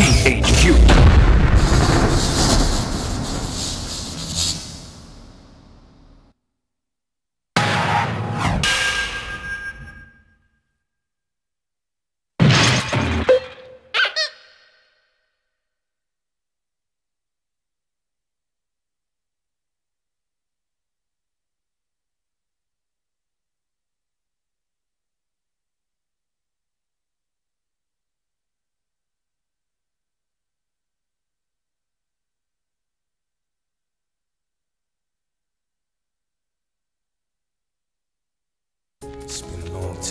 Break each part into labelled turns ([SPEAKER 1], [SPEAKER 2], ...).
[SPEAKER 1] T-H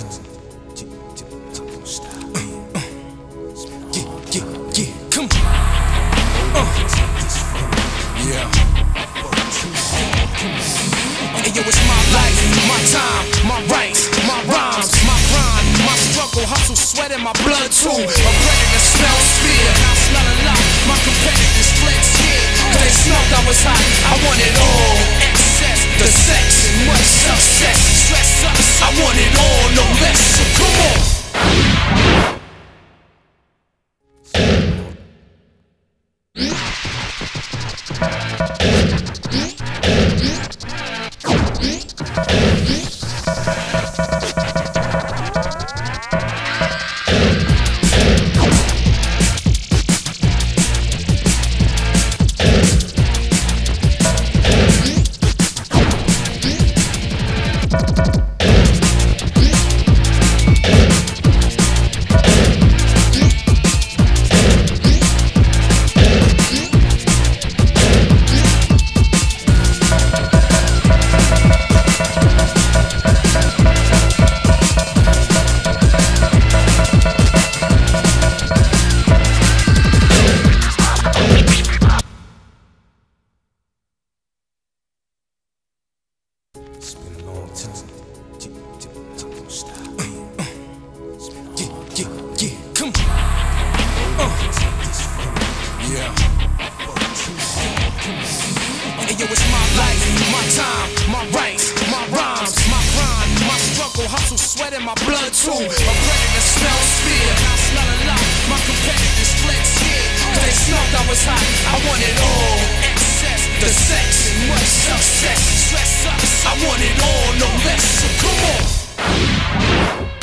[SPEAKER 1] обязательно. It's a sweat in my blood too. A predator smells fear. I smell a lot. My competitors flex here. Cause they smelt I was hot. I want it all. Excess, the sex, and much success. Stress sucks. I want it all, no less. So come on.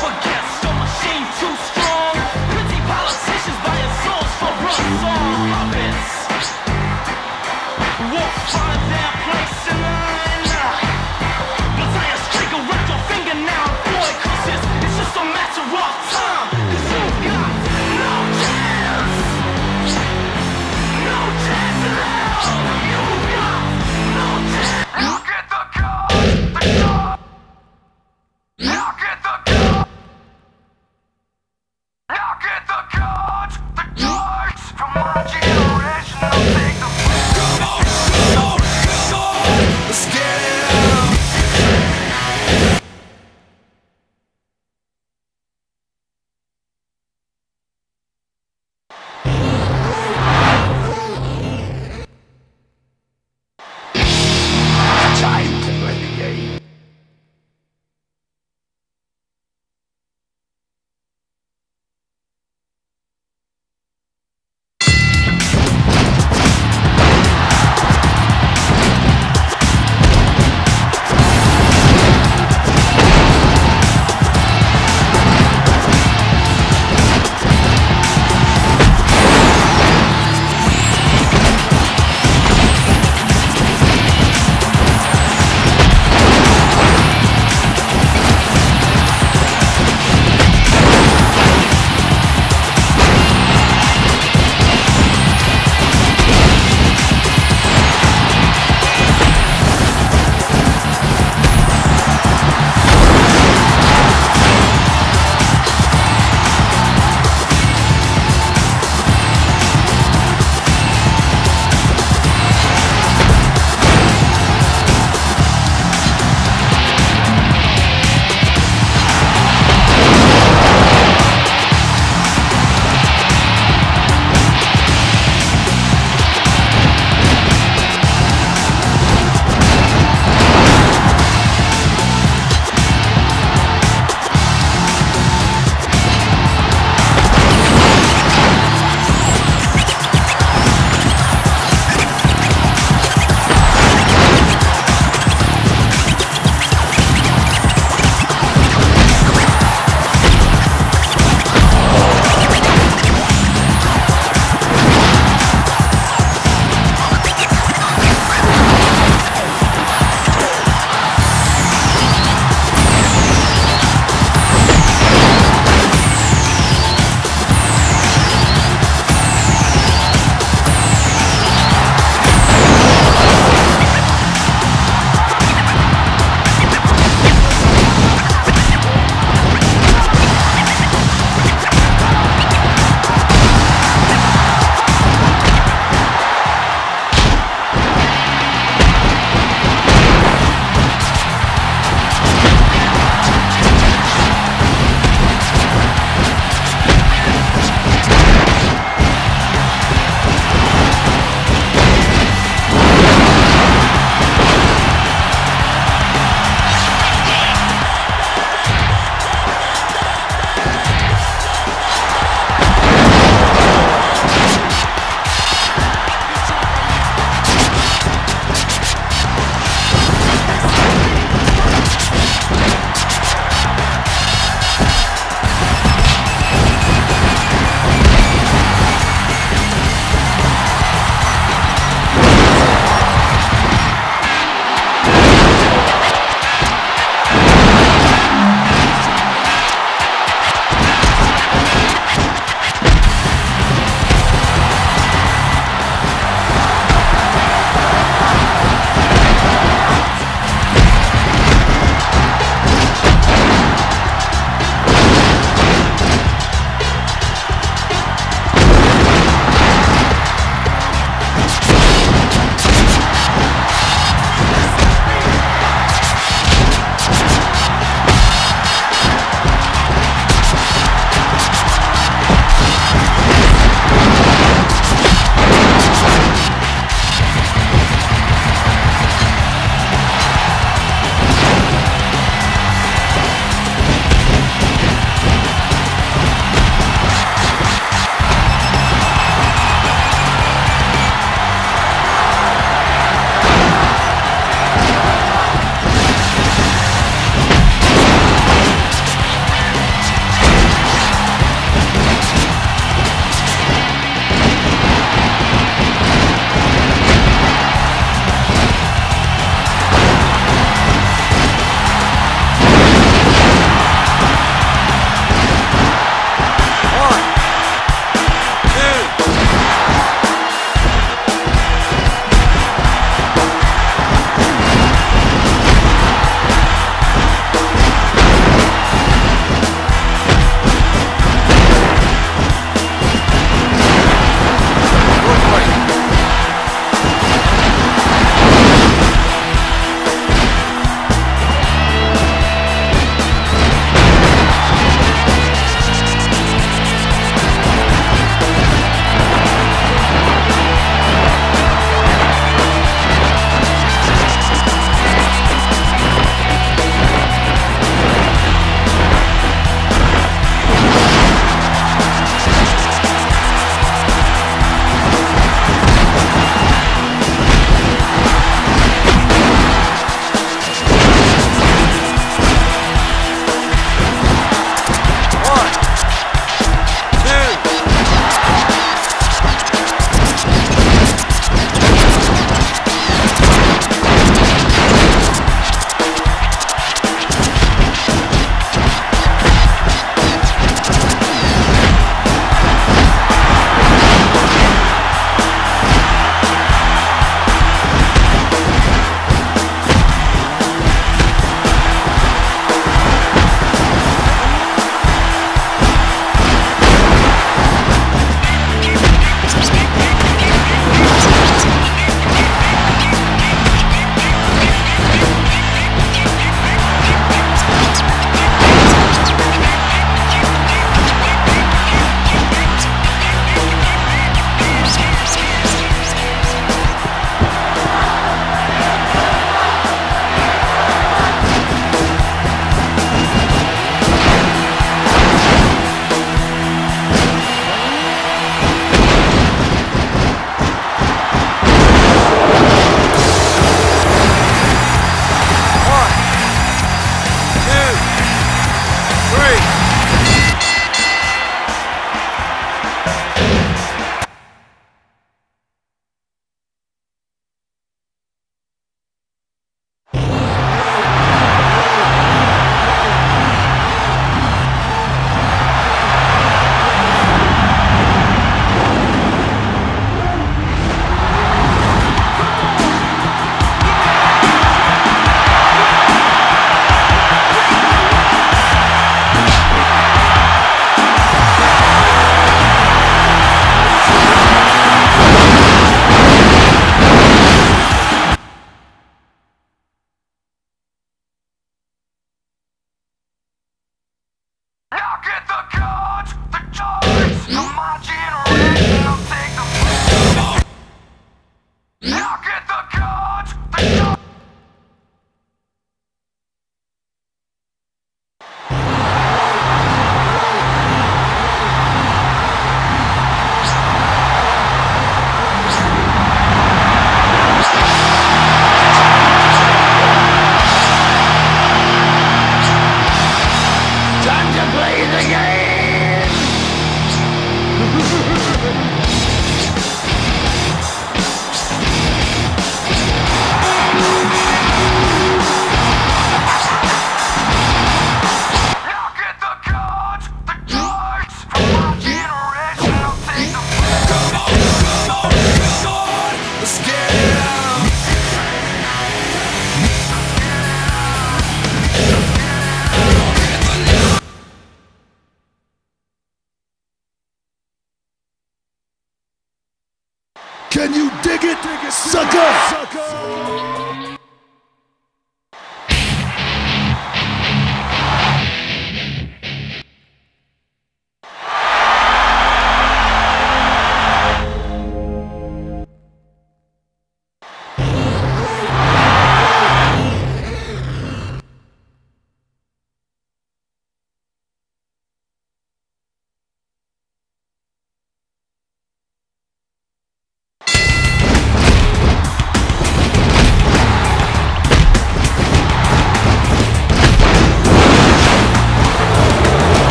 [SPEAKER 2] Look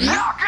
[SPEAKER 3] Knock!